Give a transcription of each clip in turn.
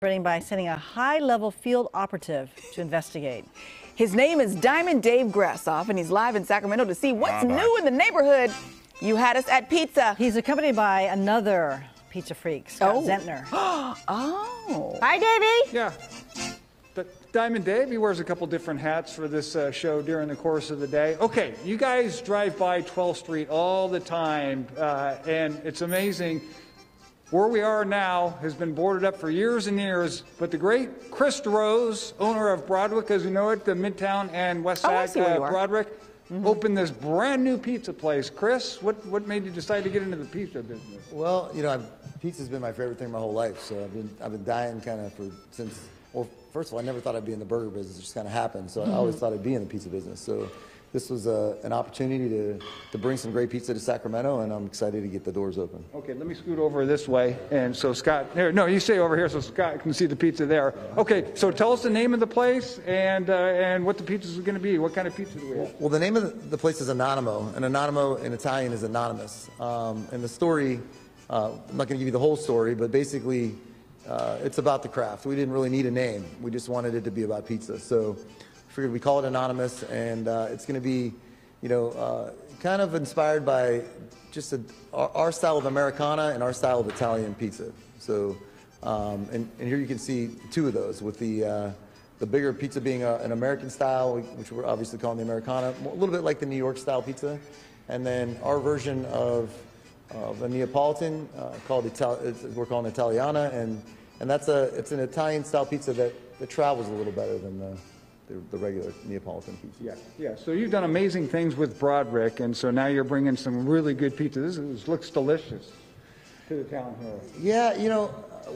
by sending a high-level field operative to investigate. His name is Diamond Dave Grassoff, and he's live in Sacramento to see what's new in the neighborhood. You had us at pizza. He's accompanied by another pizza freak, Scott Oh. Zentner. oh. Hi, Davey. Yeah. But Diamond Dave, he wears a couple different hats for this uh, show during the course of the day. Okay, you guys drive by 12th Street all the time, uh, and it's amazing. Where we are now has been boarded up for years and years, but the great Chris Rose, owner of Broderick, as you know it, the Midtown and West Oh, Side see where you uh, are. Broderick, opened this brand new pizza place. Chris, what, what made you decide to get into the pizza business? Well, you know, I've, pizza's been my favorite thing my whole life. So I've been I've been dying kind of for since. Well, first of all, I never thought I'd be in the burger business. It just kind of happened. So I always thought I'd be in the pizza business. So this was uh, an opportunity to to bring some great pizza to Sacramento, and I'm excited to get the doors open. Okay, let me scoot over this way, and so Scott, here, no, you stay over here so Scott can see the pizza there. Okay, so tell us the name of the place and uh, and what the pizzas are going to be. What kind of pizza do we have? Well, the name of the, the place is Anonimo, and Anonimo in Italian is anonymous. Um, and the story, uh, I'm not going to give you the whole story, but basically, uh, it's about the craft. We didn't really need a name. We just wanted it to be about pizza. So, figured we call it Anonymous, and uh, it's going to be, you know, uh, kind of inspired by just a, our, our style of Americana and our style of Italian pizza. So, um, and, and here you can see two of those with the. Uh, the bigger pizza being a, an American style, which we're obviously calling the Americana, a little bit like the New York style pizza. And then our version of, of a Neapolitan uh, called Ital- it's- we're calling Italiana, and and that's a it's an Italian style pizza that, that travels a little better than the, the, the regular Neapolitan pizza. Yeah, yeah. So you've done amazing things with Broderick, and so now you're bringing some really good pizza. This, is, looks delicious to the town hall. Yeah, you know, uh,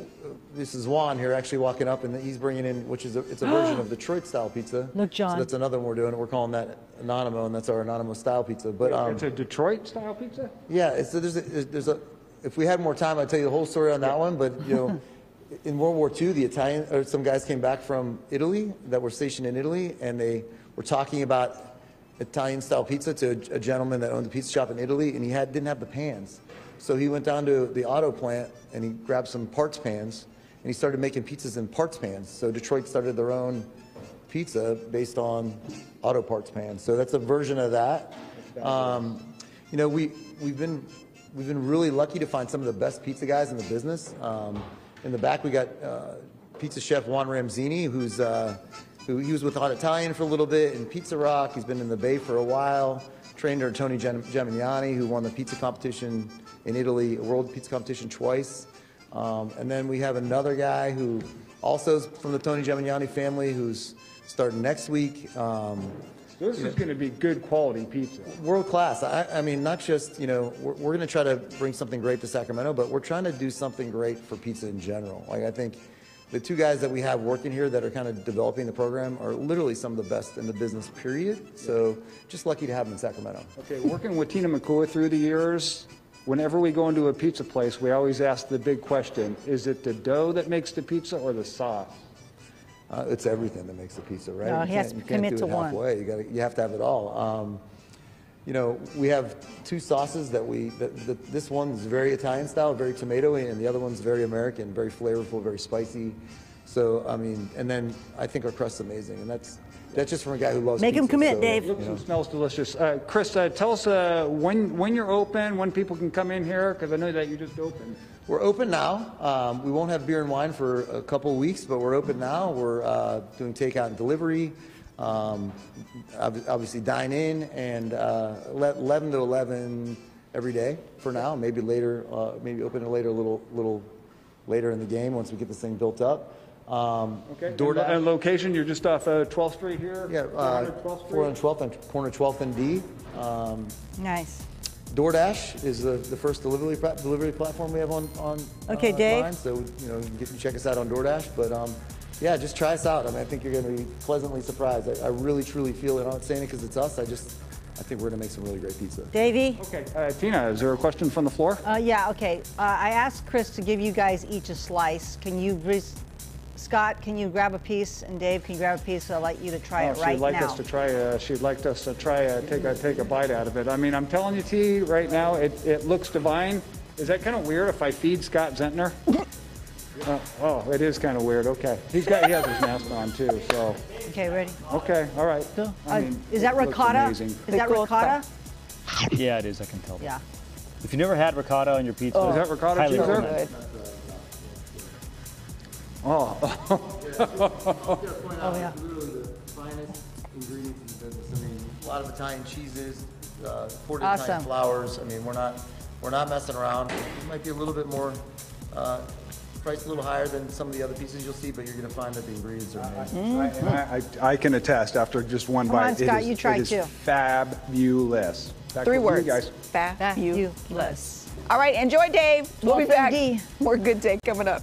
this is Juan here actually walking up, and he's bringing in, which is a, it's a version of Detroit style pizza. Look, John. So that's another one we're doing. We're calling that Anonimo, and that's our Anonimo style pizza. But um, it's a Detroit style pizza. Yeah, it's, there's, a, there's a. If we had more time, I'd tell you the whole story on that one. But you know, in World War II, the Italian or some guys came back from Italy that were stationed in Italy, and they were talking about Italian-style pizza to a, a gentleman that owned a pizza shop in Italy, and he had didn't have the pans, so he went down to the auto plant and he grabbed some parts pans, and he started making pizzas in parts pans. So Detroit started their own pizza based on auto parts pans. So that's a version of that. Um, you know, we we've been we've been really lucky to find some of the best pizza guys in the business. Um, in the back, we got uh, pizza chef Juan Ramzini, who's uh, who he was with Hot Italian for a little bit in Pizza Rock. He's been in the Bay for a while. Trained under Tony Gem- Gemignani, who won the pizza competition in Italy, a world pizza competition twice. Um, and then we have another guy who also is from the Tony Gemignani family, who's starting next week. Um, This is going to be good quality pizza. world class. I, I mean, not just, you know, we're, we're going to try to bring something great to Sacramento, but we're trying to do something great for pizza in general. Like, I think the two guys that we have working here that are kind of developing the program are literally some of the best in the business, period. So just lucky to have them in Sacramento. Okay, working with Tina Macuha through the years, whenever we go into a pizza place, we always ask the big question: Is it the dough that makes the pizza or the sauce? Uh, it's everything that makes a pizza, right? No, you he has can't, to you commit do to it one. halfway. You gotta, you have to have it all. Um, you know, we have two sauces that we. That, that this one's very Italian style, very tomatoey, and the other one's very American, very flavorful, very spicy. So I mean, and then I think our crust's amazing, and that's that's just from a guy who loves. Make him commit, so, Dave. Looks and smells delicious. Uh, Chris, uh, tell us uh, when when you're open, when people can come in here, because I know that you just opened. We're open now. Um, we won't have beer and wine for a couple weeks, but we're open now. We're uh, doing takeout and delivery. Um, obviously, dine in and uh, 11 to 11 every day for now. Maybe later, uh, maybe open it later, a little, little later in the game once we get this thing built up. Um, Okay. And, DoorDash. and location, you're just off uh, 12th Street here. yeah, uh, 412th Street? 412th and corner 12th and D. Um, Nice. DoorDash is the, the first delivery pla- delivery platform we have on on Okay, uh, Dave. line. So you know, you can get, check us out on DoorDash. But um, yeah, just try us out. I mean, I think you're going to be pleasantly surprised. I, I really truly feel it. I'm not saying it because it's us. I just I think we're going to make some really great pizza. Davey? Okay, uh, Tina, is there a question from the floor? Uh, yeah, okay. Uh, I asked Chris to give you guys each a slice. Can you, bris- Scott, can you grab a piece? And Dave, can you grab a piece? I'd like you to try Oh, it right she'd like now. us to try. Uh, she'd like us to try uh, take a take a bite out of it. I mean, I'm telling you, T, right now, it, it looks divine. Is that kind of weird if I feed Scott Zentner? Oh, oh, it is kind of weird. Okay. He's got, he has his mask on too, so, Okay, ready? okay, all right. Uh, I mean, is that ricotta? Is that ricotta? Yeah, it is. I can tell. Yeah. If you never had ricotta on your pizza, oh, Is that ricotta highly cheese there? recommend. Good. Oh, Oh, yeah. Literally the finest ingredients in the business. I mean, a lot of Italian cheeses, uh, imported Awesome. Italian flours. I mean, we're not, we're not messing around. It might be a little bit more, uh, priced a little higher than some of the other pieces you'll see, but you're gonna find that the ingredients are amazing. I, I I can attest after just one Come bite. it Scott, is- you try it is too. Fabulous. Back Three words. you guys. Fabulous. Fabulous. All right, enjoy, Dave. We'll be 12:30. back. More good day coming up.